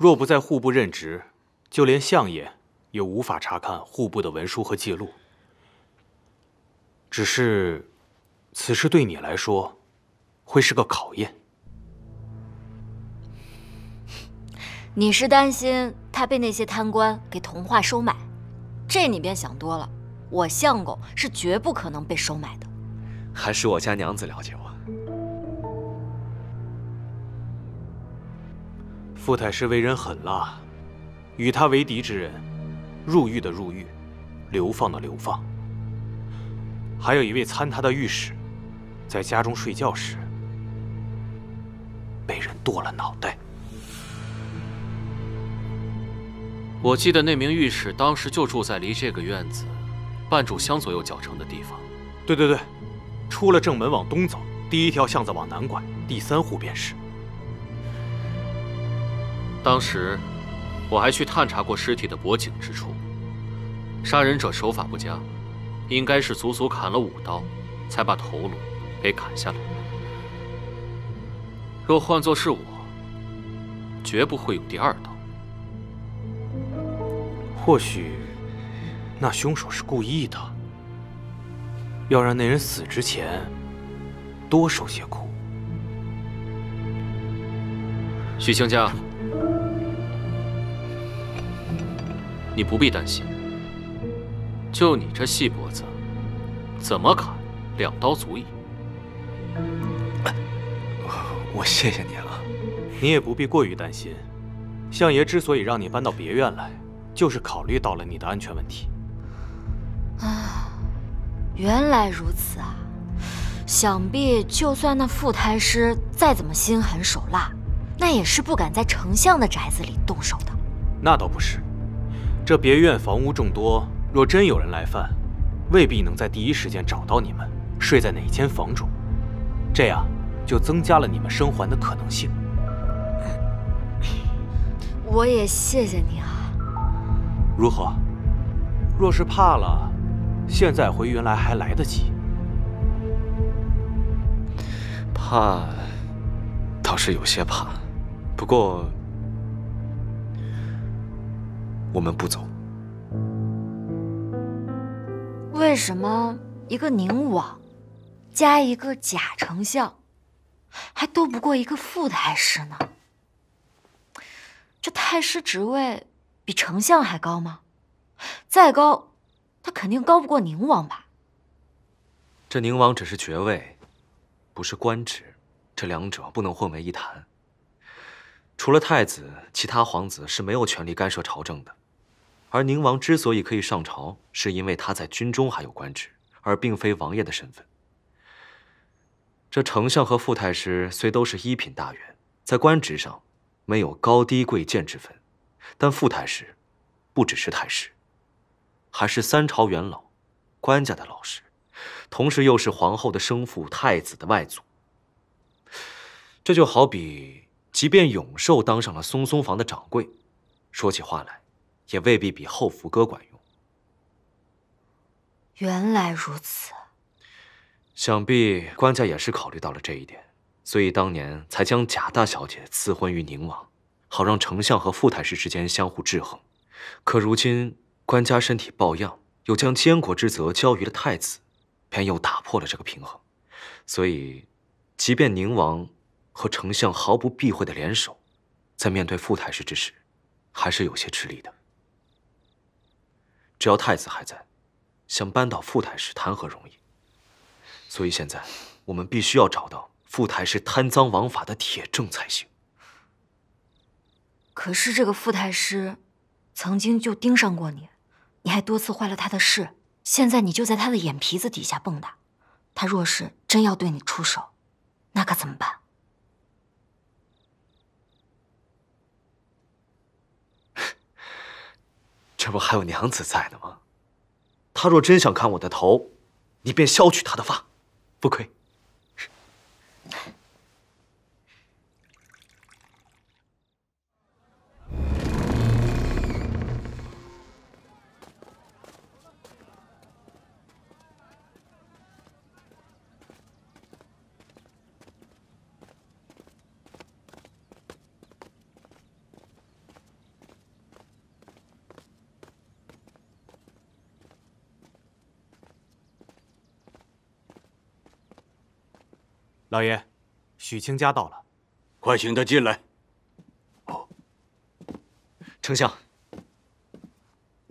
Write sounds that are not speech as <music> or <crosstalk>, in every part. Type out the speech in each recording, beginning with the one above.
若不在户部任职，就连相爷也无法查看户部的文书和记录。只是，此事对你来说，会是个考验。你是担心他被那些贪官给同化收买，这你便想多了。我相公是绝不可能被收买的。还是我家娘子了解我。傅太师为人狠辣，与他为敌之人，入狱的入狱，流放的流放。还有一位参他的御史，在家中睡觉时被人剁了脑袋。我记得那名御史当时就住在离这个院子半炷香左右脚程的地方。对对对，出了正门往东走，第一条巷子往南拐，第三户便是。当时我还去探查过尸体的脖颈之处，杀人者手法不佳，应该是足足砍了五刀，才把头颅给砍下来。若换作是我，绝不会有第二刀。或许，那凶手是故意的，要让那人死之前多受些苦。许卿家，你不必担心，就你这细脖子，怎么砍，两刀足矣。<coughs> 我谢谢你了。你也不必过于担心，相爷之所以让你搬到别院来。就是考虑到了你的安全问题。啊，原来如此啊！想必就算那傅太师再怎么心狠手辣，那也是不敢在丞相的宅子里动手的。那倒不是，这别院房屋众多，若真有人来犯，未必能在第一时间找到你们睡在哪间房中，这样就增加了你们生还的可能性。我也谢谢你啊。如何？若是怕了，现在回原来还来得及。怕，倒是有些怕。不过，我们不走。为什么一个宁王，加一个假丞相，还斗不过一个副太师呢？这太师职位……比丞相还高吗？再高，他肯定高不过宁王吧？这宁王只是爵位，不是官职，这两者不能混为一谈。除了太子，其他皇子是没有权利干涉朝政的。而宁王之所以可以上朝，是因为他在军中还有官职，而并非王爷的身份。这丞相和傅太师虽都是一品大员，在官职上没有高低贵贱之分。但傅太师，不只是太师，还是三朝元老，官家的老师，同时又是皇后的生父、太子的外祖。这就好比，即便永寿当上了松松房的掌柜，说起话来，也未必比后福哥管用。原来如此，想必官家也是考虑到了这一点，所以当年才将贾大小姐赐婚于宁王。好让丞相和傅太师之间相互制衡，可如今官家身体抱恙，又将监国之责交于了太子，便又打破了这个平衡。所以，即便宁王和丞相毫不避讳的联手，在面对傅太师之时，还是有些吃力的。只要太子还在，想扳倒傅太师谈何容易？所以现在我们必须要找到傅太师贪赃枉法的铁证才行。可是这个傅太师，曾经就盯上过你，你还多次坏了他的事，现在你就在他的眼皮子底下蹦跶。他若是真要对你出手，那可怎么办？这不还有娘子在呢吗？她若真想看我的头，你便削去她的发，不亏。老爷，许卿家到了，快请他进来。哦丞相，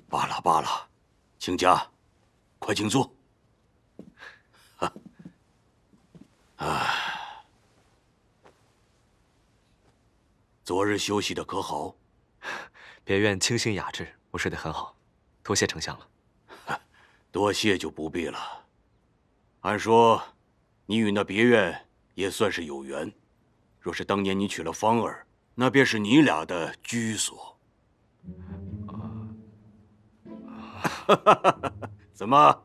罢了罢了，卿家，快请坐。<laughs> 啊，昨日休息的可好？别院清新雅致，我睡得很好，多谢丞相了。<laughs> 多谢就不必了。按说，你与那别院也算是有缘。若是当年你娶了芳儿，那便是你俩的居所。<laughs> 怎么，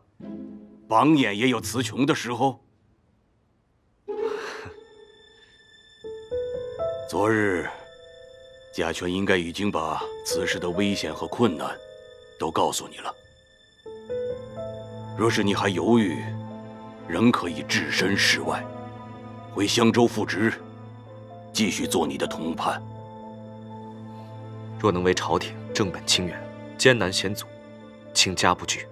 榜眼也有词穷的时候？昨日，贾权应该已经把此事的危险和困难都告诉你了。若是你还犹豫，仍可以置身事外，回襄州复职，继续做你的同判。若能为朝廷正本清源，艰难险阻，请家不惧。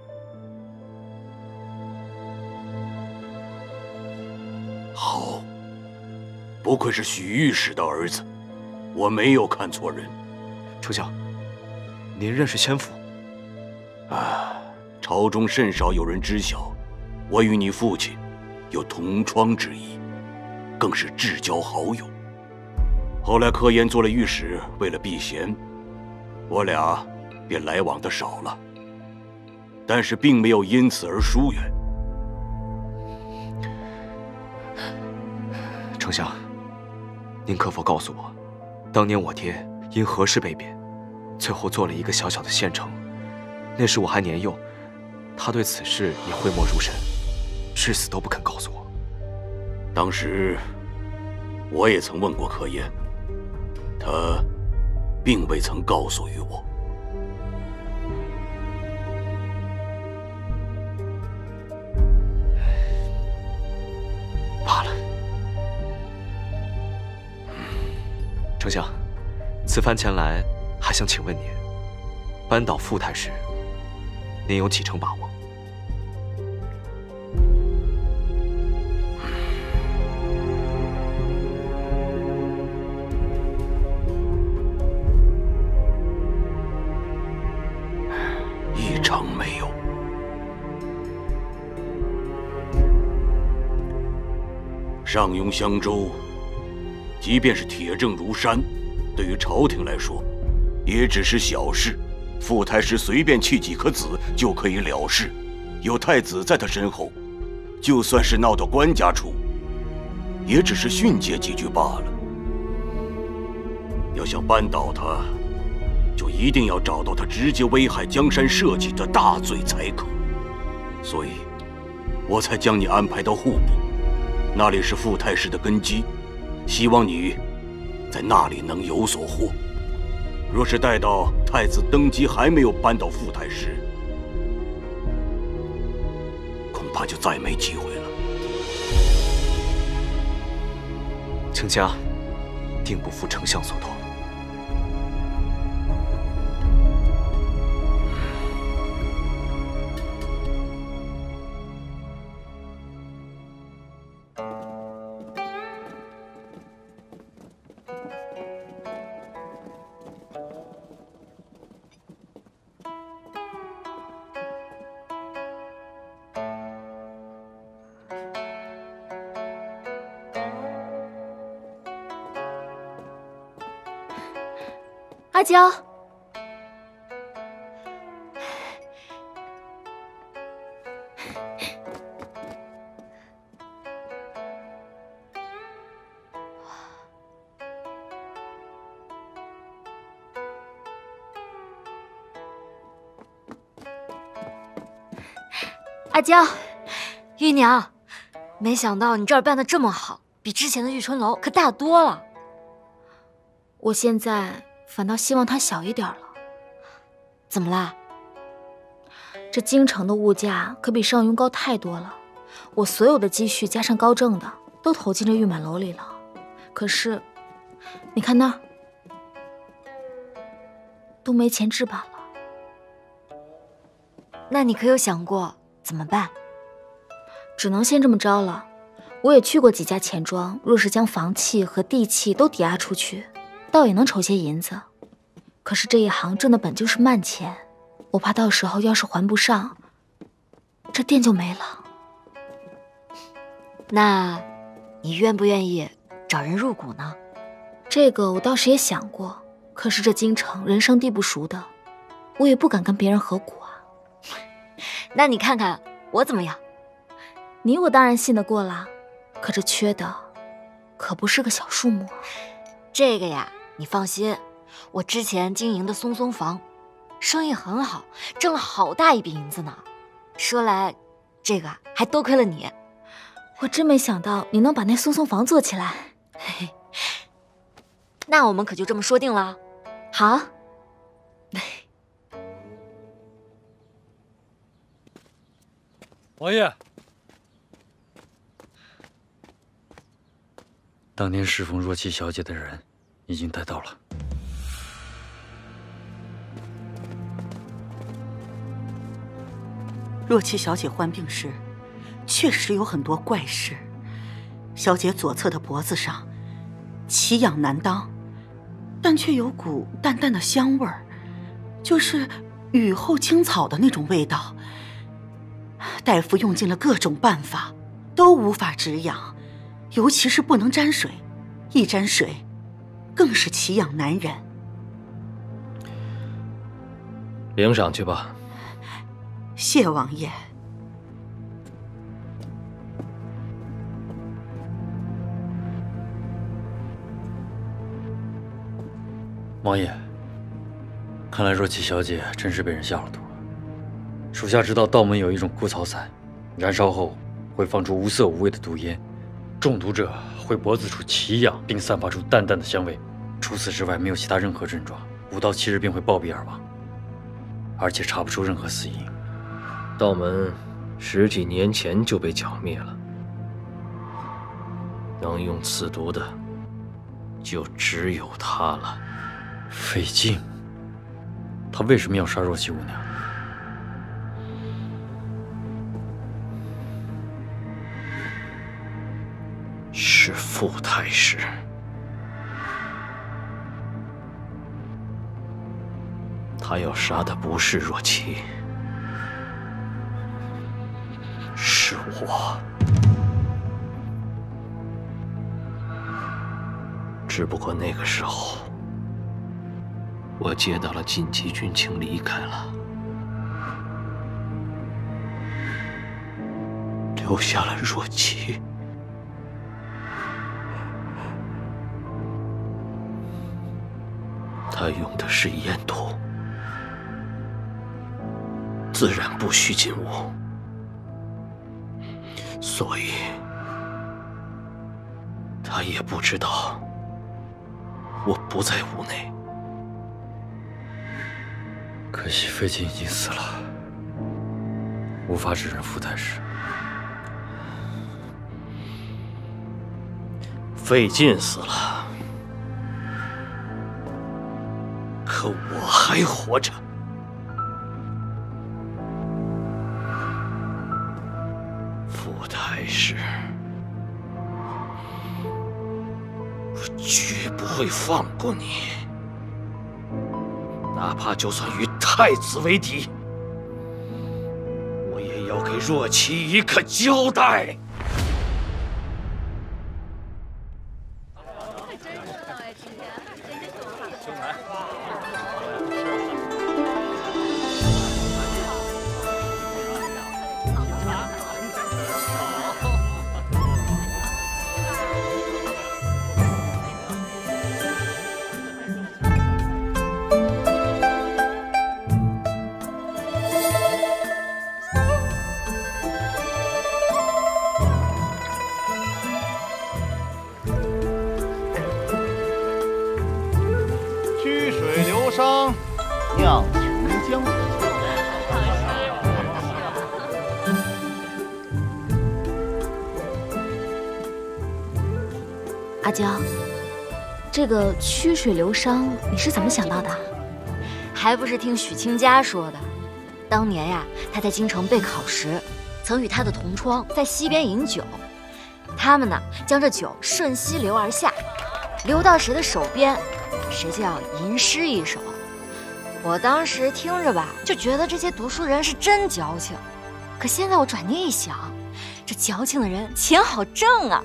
好，不愧是许御史的儿子，我没有看错人。丞相，您认识先父？啊，朝中甚少有人知晓，我与你父亲有同窗之谊，更是至交好友。后来柯岩做了御史，为了避嫌，我俩便来往的少了。但是并没有因此而疏远。丞相，您可否告诉我，当年我爹因何事被贬，最后做了一个小小的县城？那时我还年幼，他对此事也讳莫如深，至死都不肯告诉我。当时我也曾问过柯岩，他并未曾告诉于我。罢了，丞相，此番前来，还想请问您，扳倒傅太师，您有几成把握？上庸襄州，即便是铁证如山，对于朝廷来说，也只是小事。傅太师随便弃几颗子就可以了事，有太子在他身后，就算是闹到官家处，也只是训诫几句罢了。要想扳倒他，就一定要找到他直接危害江山社稷的大罪才可。所以，我才将你安排到户部，那里是傅太师的根基，希望你在那里能有所获。若是待到太子登基还没有扳倒傅太师，恐怕就再没机会了。卿家定不负丞相所托。阿娇，阿娇，玉娘，没想到你这儿办的这么好，比之前的玉春楼可大多了。我现在反倒希望它小一点了。怎么啦？这京城的物价可比上庸高太多了，我所有的积蓄加上高挣的，都投进这玉满楼里了。可是，你看那儿，都没钱置办了。那你可有想过怎么办？只能先这么着了。我也去过几家钱庄，若是将房契和地契都抵押出去，倒也能筹些银子。可是这一行挣的本就是慢钱，我怕到时候要是还不上，这店就没了。那，你愿不愿意找人入股呢？这个我倒是也想过，可是这京城人生地不熟的，我也不敢跟别人合股啊。<laughs> 那你看看我怎么样？你我当然信得过啦，可这缺的可不是个小数目啊。这个呀，你放心，我之前经营的松松房，生意很好，挣了好大一笔银子呢。说来，这个还多亏了你。我真没想到你能把那松松房做起来。嘿嘿，那我们可就这么说定了。好。<laughs> 王爷，当年侍奉若琪小姐的人已经带到了。若琪小姐患病时，确实有很多怪事。小姐左侧的脖子上奇痒难当，但却有股淡淡的香味儿，就是雨后青草的那种味道。大夫用尽了各种办法，都无法止痒，尤其是不能沾水，一沾水，更是奇痒难忍。领赏去吧。谢王爷。王爷，看来若琪小姐真是被人下了毒。属下知道道门有一种枯草散，燃烧后会放出无色无味的毒烟，中毒者会脖子处奇痒，并散发出淡淡的香味。除此之外，没有其他任何症状，五到七日便会暴毙而亡，而且查不出任何死因。道门十几年前就被剿灭了，能用此毒的，就只有他了。费劲，他为什么要杀若曦姑娘？是傅太师。他要杀的不是若琪，是我。只不过那个时候，我接到了紧急军情，离开了，留下了若琪。他用的是烟毒，自然不许进屋，所以他也不知道我不在屋内。可惜费劲已经死了，无法指认傅太师。费劲死了，可我还活着。傅太师，我绝不会放过你，哪怕就算与太子为敌，我也要给若琪一个交代。这个曲水流觞你是怎么想到的？还不是听许清家说的。当年呀，他在京城备考时，曾与他的同窗在溪边饮酒，他们呢将这酒顺溪流而下，流到谁的手边，谁就要吟诗一首。我当时听着吧，就觉得这些读书人是真矫情。可现在我转念一想，这矫情的人钱好挣啊！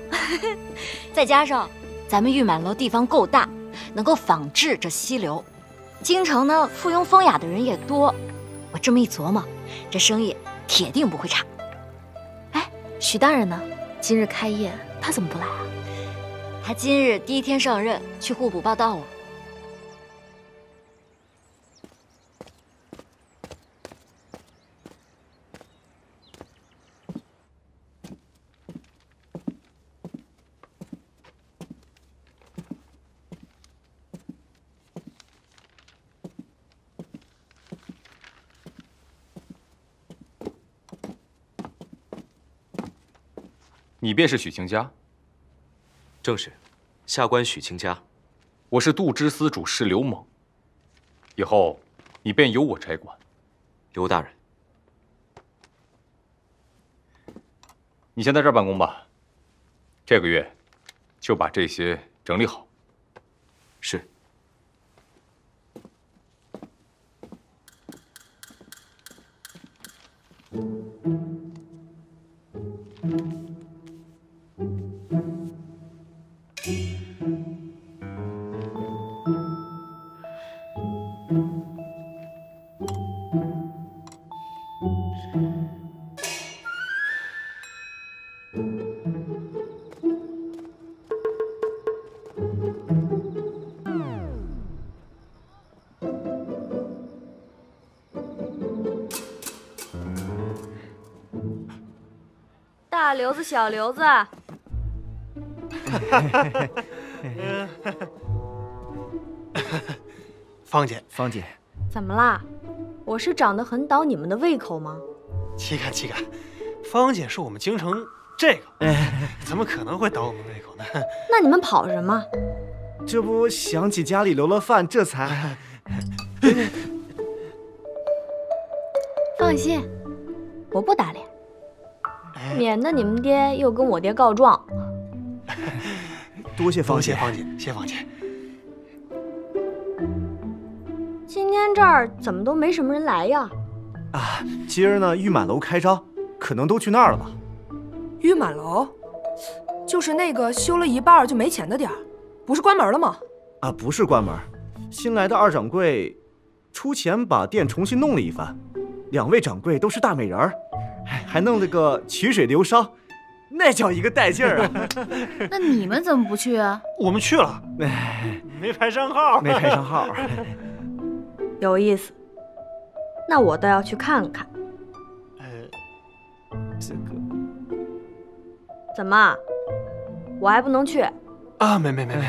<laughs> 再加上咱们玉满楼地方够大，能够仿制这溪流，京城呢附庸风雅的人也多。我这么一琢磨，这生意铁定不会差。哎，许大人呢？今日开业，他怎么不来啊？他今日第一天上任，去户部报道了。你便是许清家，正是，下官许清家。我是杜支司主事刘猛。以后你便由我差管。刘大人，你先在这儿办公吧。这个月就把这些整理好。是。小刘子，<laughs> 芳姐，芳姐，怎么啦？我是长得很倒你们的胃口吗？岂敢岂敢！芳姐是我们京城这个，怎么可能会倒我们胃口呢？<laughs> 那你们跑什么？这不想起家里留了饭，这才 <laughs>…… 放心，我不打脸，免得你们爹又跟我爹告状。多谢芳姐，谢芳姐，谢芳姐。今天这儿怎么都没什么人来呀？啊，今儿呢玉满楼开张，可能都去那儿了吧？玉满楼，就是那个修了一半就没钱的店儿，不是关门了吗？啊，不是关门，新来的二掌柜出钱把店重新弄了一番。两位掌柜都是大美人儿，还弄了个曲水流觞，那叫一个带劲儿啊！<laughs> 那你们怎么不去啊？我们去了，没排上号，没排上号，有意思。那我倒要去看看。呃，这个怎么，我还不能去？啊，没没没没，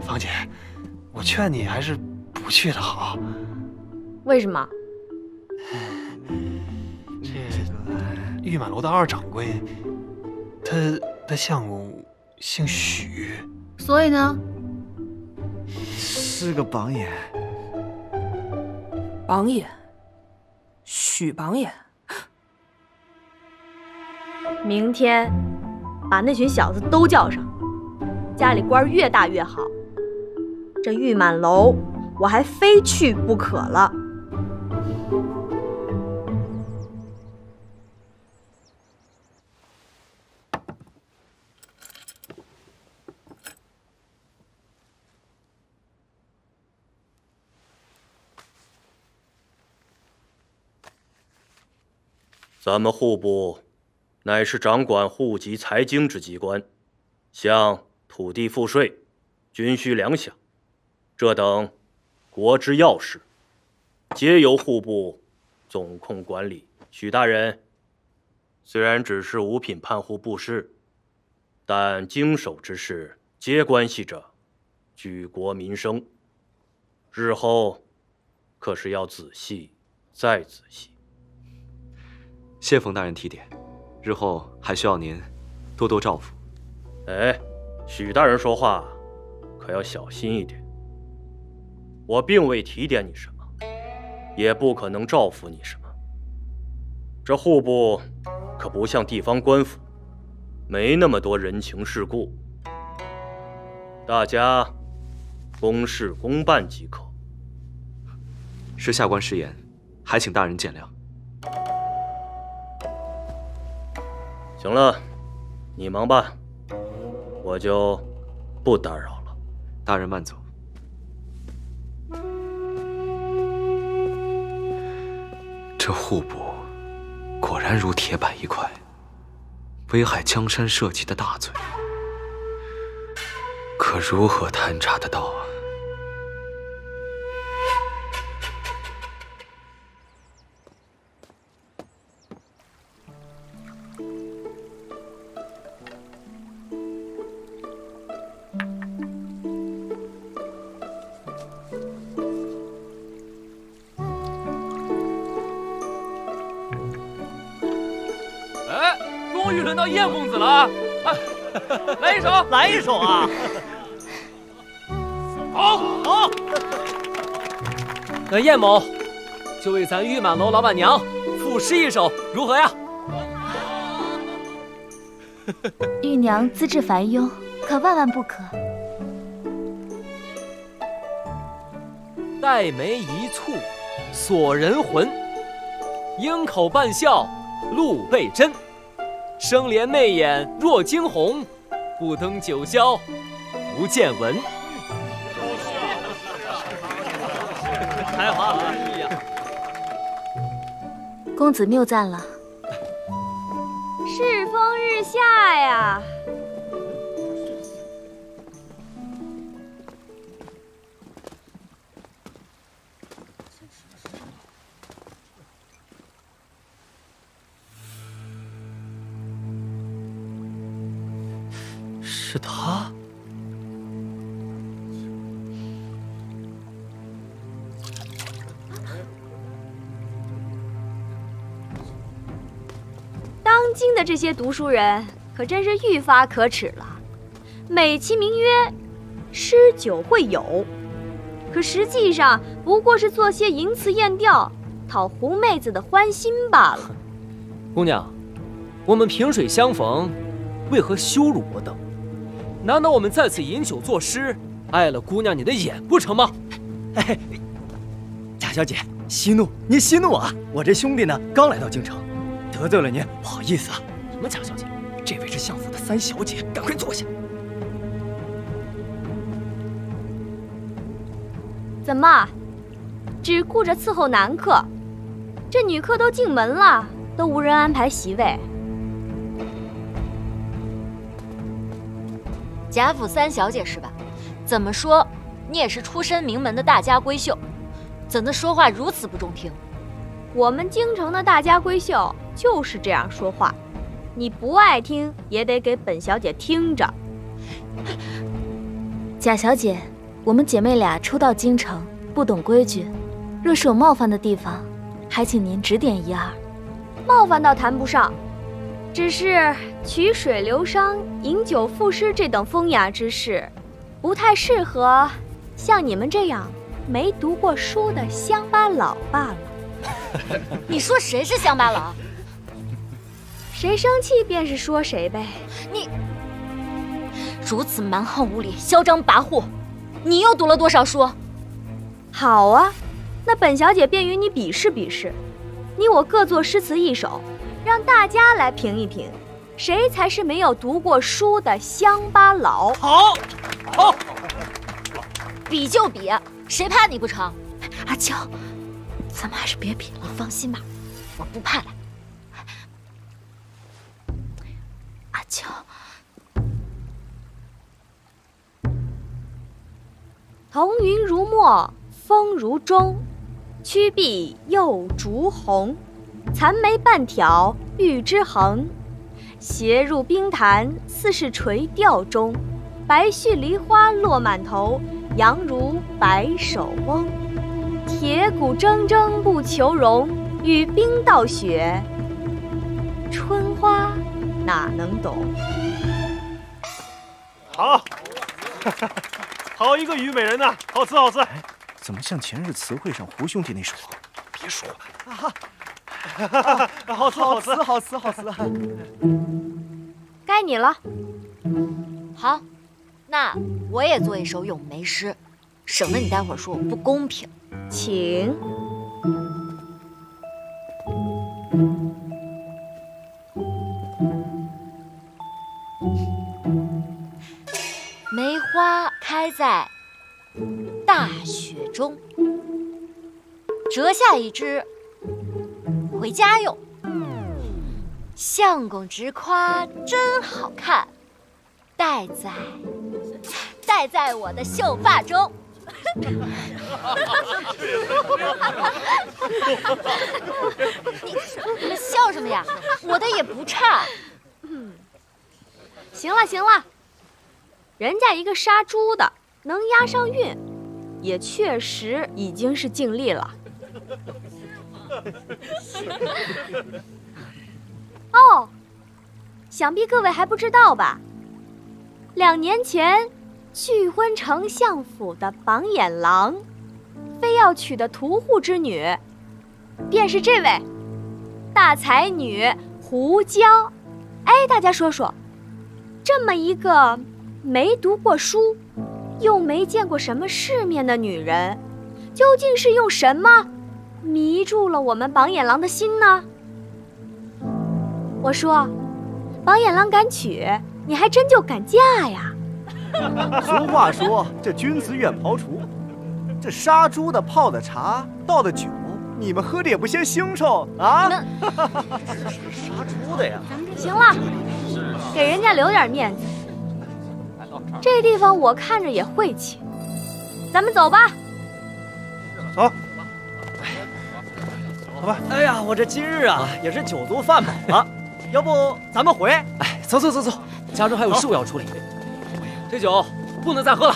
芳姐，我劝你还是不去的好。为什么？这玉满楼的二掌柜，他的相公姓许，所以呢，是个榜眼。榜眼，许榜眼。明天把那群小子都叫上，家里官越大越好。这玉满楼，我还非去不可了。咱们户部乃是掌管户籍财经之机关，像土地赋税、军需粮饷这等国之要事，皆由户部总控管理。许大人虽然只是五品判户部事，但经手之事皆关系着举国民生，日后可是要仔细再仔细。谢冯大人提点，日后还需要您多多照拂。哎，许大人说话可要小心一点。我并未提点你什么，也不可能照拂你什么。这户部可不像地方官府，没那么多人情世故，大家公事公办即可。是下官失言，还请大人见谅。行了，你忙吧，我就不打扰了。大人慢走。这户部果然如铁板一块，危害江山社稷的大罪，可如何探查得到啊？那燕某就为咱玉满楼老板娘赋诗一首，如何呀？<laughs> 玉娘资质繁庸，可万万不可。黛眉一蹙锁人魂，樱口半笑露背真。生怜媚眼若惊鸿，不登九霄不见闻。公子谬赞了。世风日下呀！的这些读书人可真是愈发可耻了，美其名曰诗酒会友，可实际上不过是做些淫词艳调，讨狐妹子的欢心罢了。<laughs> 姑娘，我们萍水相逢，为何羞辱我等？难道我们在此饮酒作诗，碍了姑娘你的眼不成吗？<laughs> 哎，贾小姐，息怒，您息怒啊！我这兄弟呢，刚来到京城，得罪了您，不好意思啊。什么贾小姐？这位是相府的三小姐，赶快坐下。怎么，只顾着伺候男客？这女客都进门了，都无人安排席位。贾府三小姐是吧？怎么说，你也是出身名门的大家闺秀，怎的说话如此不中听？我们京城的大家闺秀就是这样说话，你不爱听也得给本小姐听着。贾小姐，我们姐妹俩初到京城，不懂规矩，若是有冒犯的地方，还请您指点一二。冒犯倒谈不上，只是曲水流觞、饮酒赋诗这等风雅之事，不太适合像你们这样没读过书的乡巴佬罢了。<laughs> 你说谁是乡巴佬？谁生气便是说谁呗。你如此蛮横无理、嚣张跋扈，你又读了多少书？好啊，那本小姐便与你比试比试，你我各作诗词一首，让大家来评一评，谁才是没有读过书的乡巴佬。好，好，比就比，谁怕你不成？阿娇，咱们还是别比了。放心吧，我不怕的。彤云如墨，风如钟，曲臂又烛红，残眉半挑玉枝横，斜入冰潭，似是垂钓中。白絮梨花落满头，杨如白首翁。铁骨铮铮不求荣，与冰道雪，春花哪能懂？好，<laughs> 好一个虞美人呐！好词好词。怎么像前日词汇上胡兄弟那首？别说了。<laughs> 好词好词好词好词。该你了。好，那我也做一首咏梅诗，省得你待会儿说我不公平。请。花开在大雪中，折下一枝回家用。相公直夸真好看，戴在戴在我的秀发中。你 <laughs> 你笑什么呀？我的也不差。行了行了，人家一个杀猪的能押上韵，也确实已经是尽力了。<laughs> 哦，想必各位还不知道吧？两年前。拒婚丞相府的榜眼郎，非要娶的屠户之女，便是这位大才女胡娇。哎，大家说说，这么一个没读过书，又没见过什么世面的女人，究竟是用什么迷住了我们榜眼郎的心呢？我说，榜眼郎敢娶，你还真就敢嫁呀！<laughs> 俗话说：“这君子远庖厨。”这杀猪的、泡的茶、倒的酒，你们喝的也不嫌腥臭啊！<laughs> 杀猪的呀！行了，给人家留点面子。这地方我看着也晦气，咱们走吧。走。走吧。哎呀，我这今日啊也是酒足饭饱了，<laughs> 要不咱们回？哎，走走走走，家中还有事务要处理。这酒不能再喝了。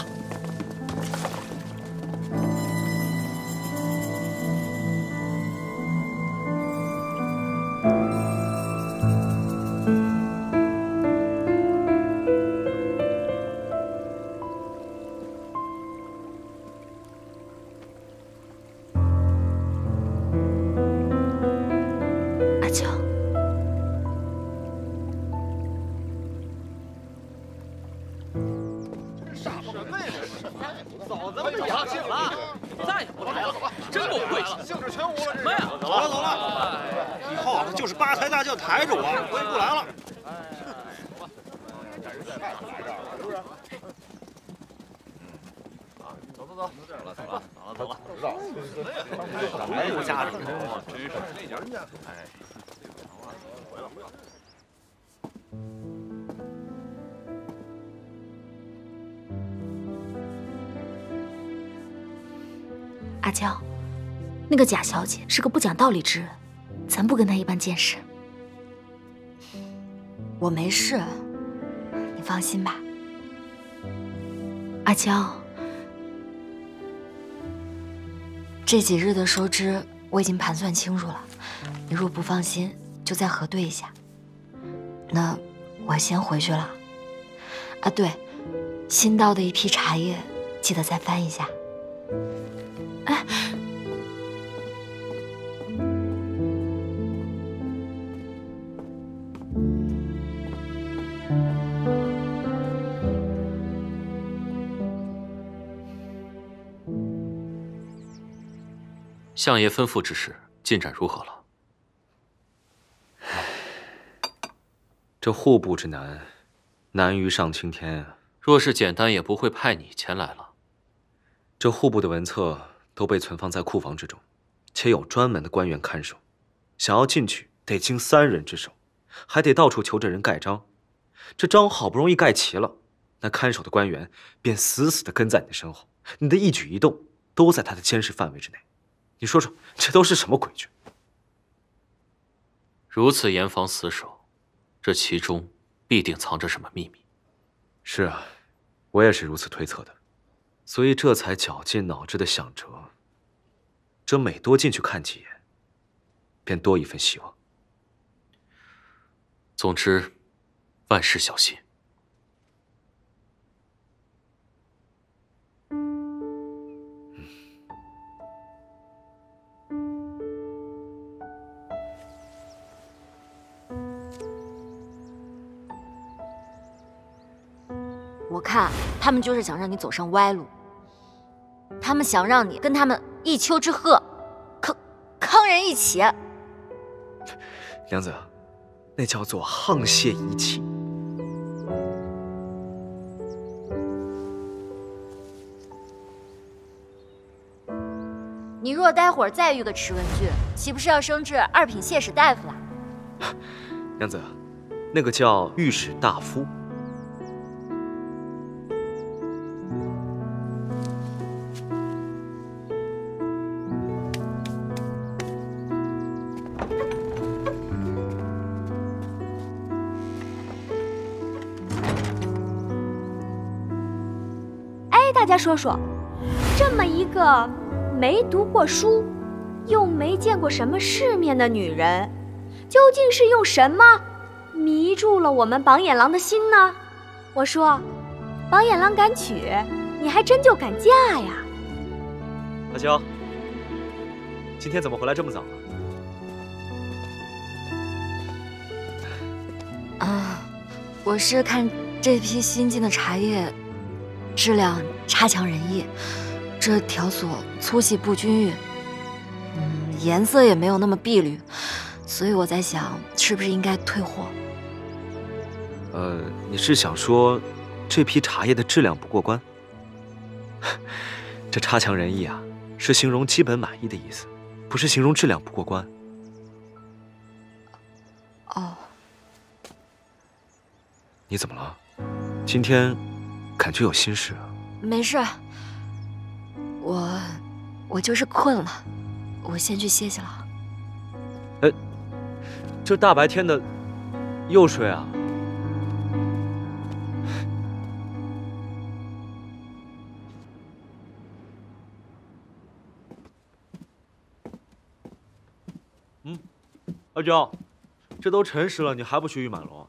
那个贾小姐是个不讲道理之人，咱不跟她一般见识。我没事，你放心吧。阿娇，这几日的收支我已经盘算清楚了，你若不放心，就再核对一下。那我先回去了。啊，对，新到的一批茶叶，记得再翻一下。相爷吩咐之事进展如何了？这户部之难，难于上青天。若是简单，也不会派你前来了。这户部的文册。都被存放在库房之中，且有专门的官员看守。想要进去，得经三人之手，还得到处求着人盖章。这章好不容易盖齐了，那看守的官员便死死地跟在你的身后，你的一举一动都在他的监视范围之内。你说说，这都是什么规矩？如此严防死守，这其中必定藏着什么秘密。是啊，我也是如此推测的，所以这才绞尽脑汁的想着，这每多进去看几眼，便多一份希望。总之，万事小心。我看他们就是想让你走上歪路，他们想让你跟他们一丘之貉，坑坑人一起。娘子，那叫做沆瀣一气。你若待会儿再遇个迟文俊，岂不是要升至二品谢史大夫了？<laughs> 娘子，那个叫御史大夫。说说，这么一个没读过书，又没见过什么世面的女人，究竟是用什么迷住了我们榜眼郎的心呢？我说，榜眼郎敢娶，你还真就敢嫁呀？阿娇，今天怎么回来这么早呢？啊，我是看这批新进的茶叶质量差强人意，这条索粗细不均匀，嗯，颜色也没有那么碧绿，所以我在想，是不是应该退货？呃，你是想说这批茶叶的质量不过关？<laughs> 这差强人意啊，是形容基本满意的意思，不是形容质量不过关。哦，你怎么了？今天感觉有心事啊？没事，我我就是困了，我先去歇歇了。哎，这大白天的又睡啊？嗯，阿娇，这都辰时了，你还不去玉满楼？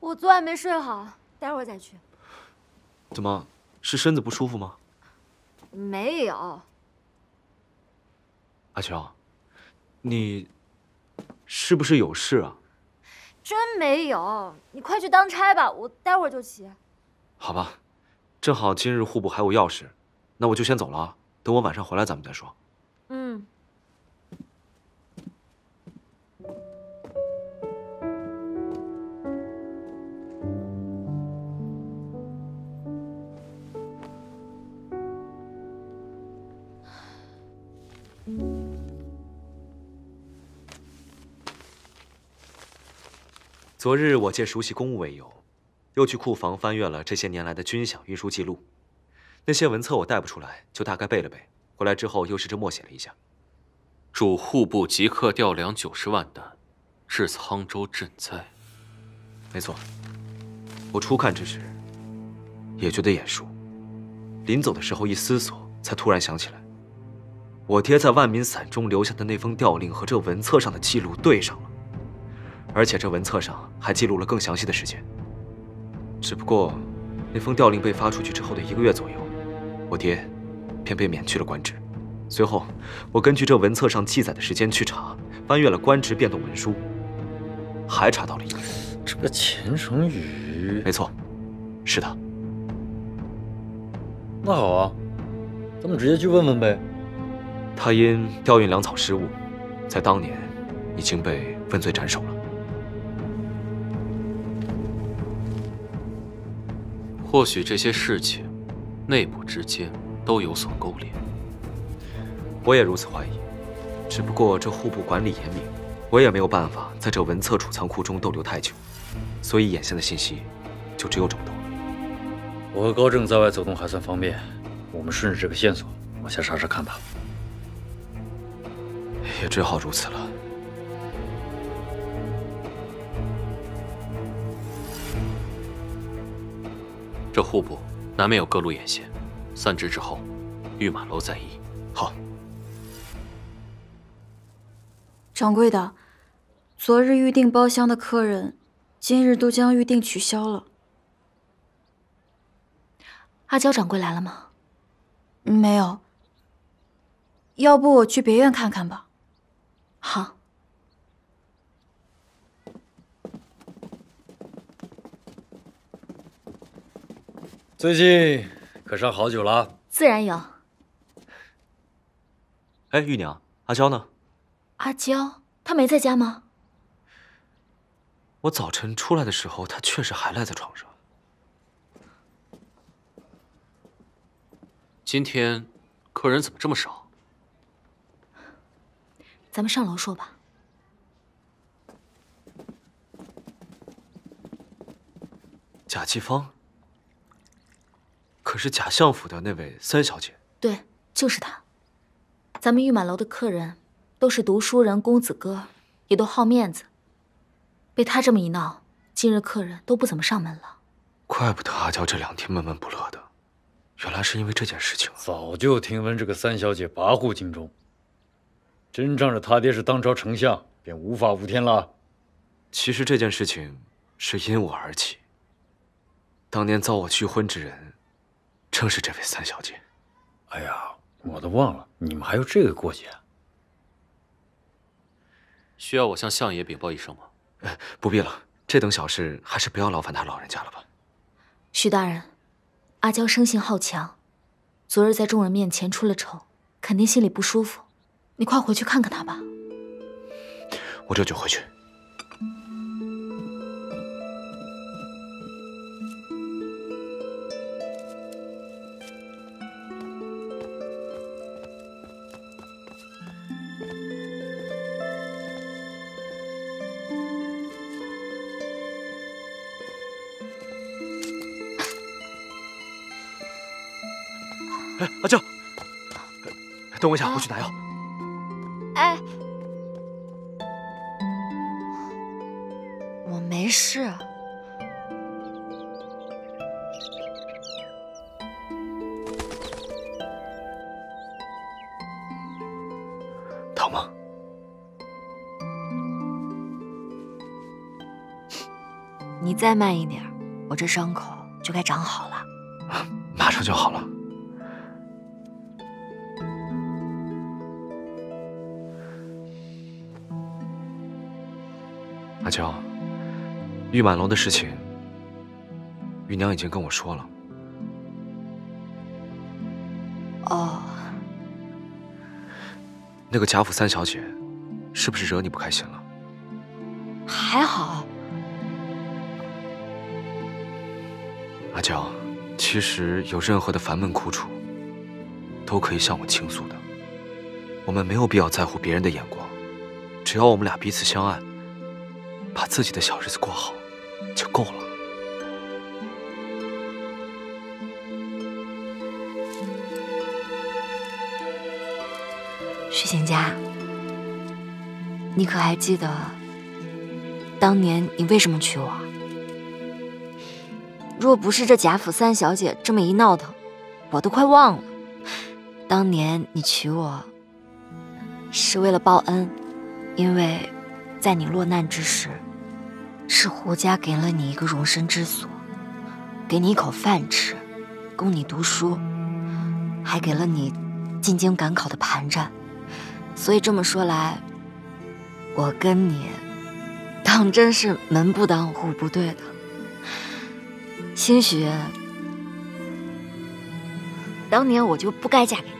我昨晚没睡好，待会儿再去。怎么，是身子不舒服吗？没有，阿乔，你是不是有事啊？真没有。你快去当差吧，我待会儿就起。好吧，正好今日户部还有要事，那我就先走了啊。等我晚上回来咱们再说。昨日我借熟悉公务为由，又去库房翻阅了这些年来的军饷运输记录。那些文册我带不出来，就大概背了背。回来之后又试着默写了一下。主户部即刻调粮九十万担，至沧州赈灾。没错，我初看之时也觉得眼熟。临走的时候一思索，才突然想起来，我爹在万民伞中留下的那封调令和这文册上的记录对上了。而且这文册上还记录了更详细的时间。只不过，那封调令被发出去之后的一个月左右，我爹便被免去了官职。随后，我根据这文册上记载的时间去查，翻阅了官职变动文书，还查到了一个人。这个钱成宇，没错，是他。那好啊，咱们直接去问问呗。他因调运粮草失误，在当年已经被问罪斩首了。或许这些事情，内部之间都有所勾连。我也如此怀疑。只不过这户部管理严明，我也没有办法在这文册储藏库中逗留太久，所以眼下的信息就只有这么多。我和高正在外走动还算方便，我们顺着这个线索往下查查看吧。也只好如此了。这户部难免有各路眼线，散职之后，御马楼再议。好。掌柜的，昨日预定包厢的客人，今日都将预定取消了。阿娇掌柜来了吗？没有。要不我去别院看看吧。好。最近可上好酒了？自然有。哎，玉娘，阿娇呢？阿娇，她没在家吗？我早晨出来的时候，她确实还赖在床上。今天客人怎么这么少？咱们上楼说吧。贾继芳，可是贾相府的那位三小姐。对，就是她。咱们御满楼的客人都是读书人、公子哥，也都好面子。被她这么一闹，今日客人都不怎么上门了。怪不得阿娇这两天闷闷不乐的，原来是因为这件事情。早就听闻这个三小姐跋扈京中。真仗着他爹是当朝丞相，便无法无天了。其实这件事情是因我而起。当年遭我拒婚之人，正是这位三小姐。哎呀，我都忘了，你们还有这个过节。需要我向相爷禀报一声吗？呃，不必了，这等小事还是不要劳烦他老人家了吧。许大人，阿娇生性好强，昨日在众人面前出了丑，肯定心里不舒服。你快回去看看她吧。我这就回去。等我一下，我去拿药。哎，我没事。疼吗？你再慢一点，我这伤口就该长好了。马上就好了。阿娇，玉满楼的事情，玉娘已经跟我说了。哦，那个贾府三小姐，是不是惹你不开心了？还好。阿娇，其实有任何的烦闷苦楚，都可以向我倾诉的。我们没有必要在乎别人的眼光，只要我们俩彼此相爱。自己的小日子过好，就够了。徐行家，你可还记得当年你为什么娶我？若不是这贾府三小姐这么一闹腾，我都快忘了。当年你娶我是为了报恩，因为。在你落难之时，是胡家给了你一个容身之所，给你一口饭吃，供你读书，还给了你进京赶考的盘缠。所以这么说来，我跟你当真是门不当户不对的。兴许当年我就不该嫁给你。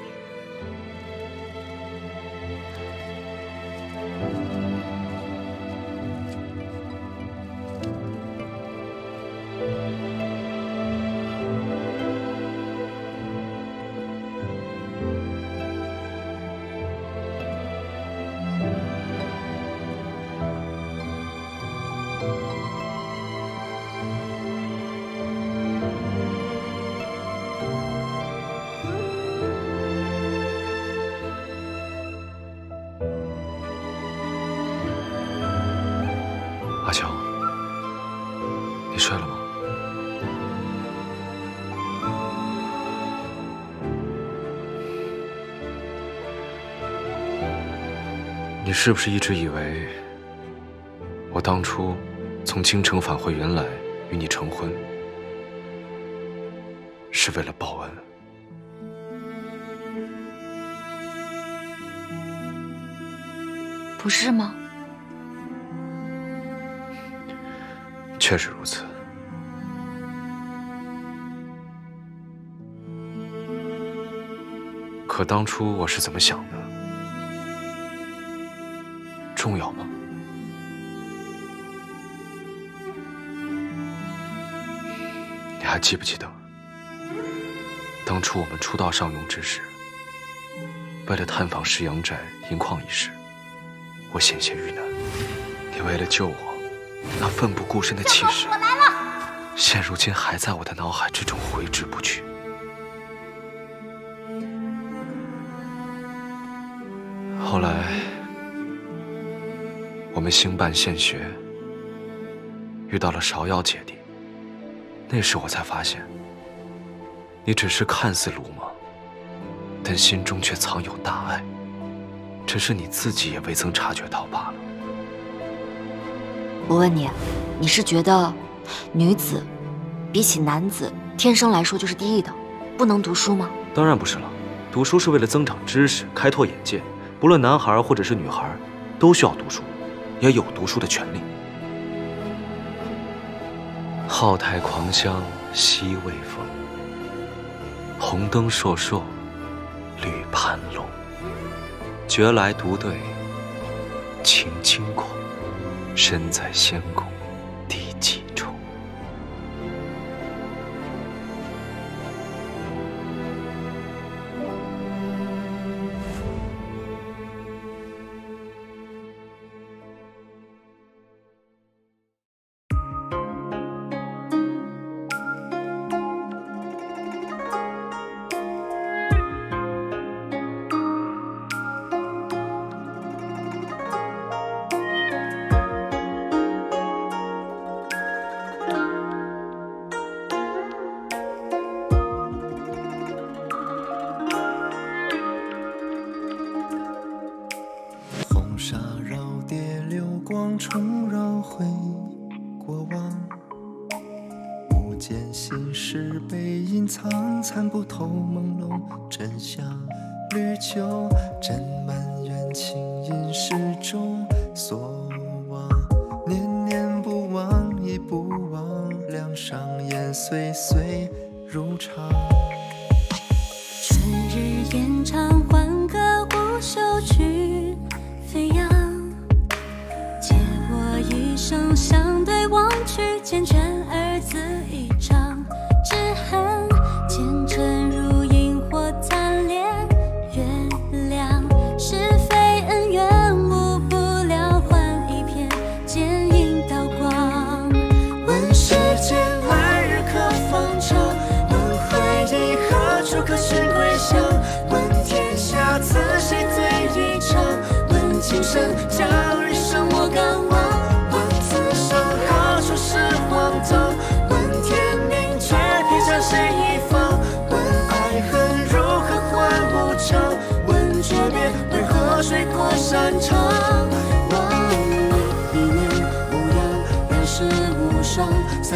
是不是一直以为我当初从京城返回云来与你成婚，是为了报恩？不是吗？确实如此。可当初我是怎么想的？还记不记得，当初我们初到上庸之时，为了探访石阳寨银矿一事，我险些遇难。你为了救我，那奋不顾身的气势，我来了现如今还在我的脑海之中挥之不去。后来，我们兴办县学，遇到了芍药姐弟。那时我才发现，你只是看似鲁莽，但心中却藏有大爱，只是你自己也未曾察觉到罢了。我问你，你是觉得女子比起男子天生来说就是低一等，不能读书吗？当然不是了，读书是为了增长知识、开拓眼界。不论男孩或者是女孩，都需要读书，也有读书的权利。浩台狂香西未风，红灯烁烁绿盘龙。觉来独对情轻狂，身在仙宫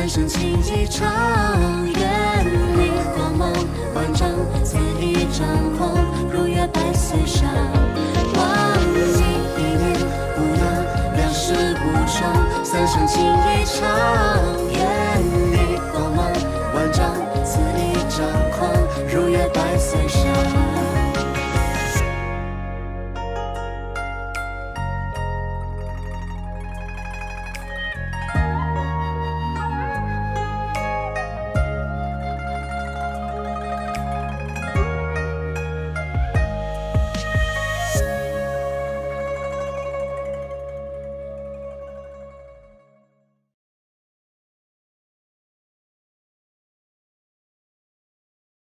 三生情一场。愿你光芒万丈，肆意张空，如月百岁上。望你一念无恙，两世无双，三生情一场。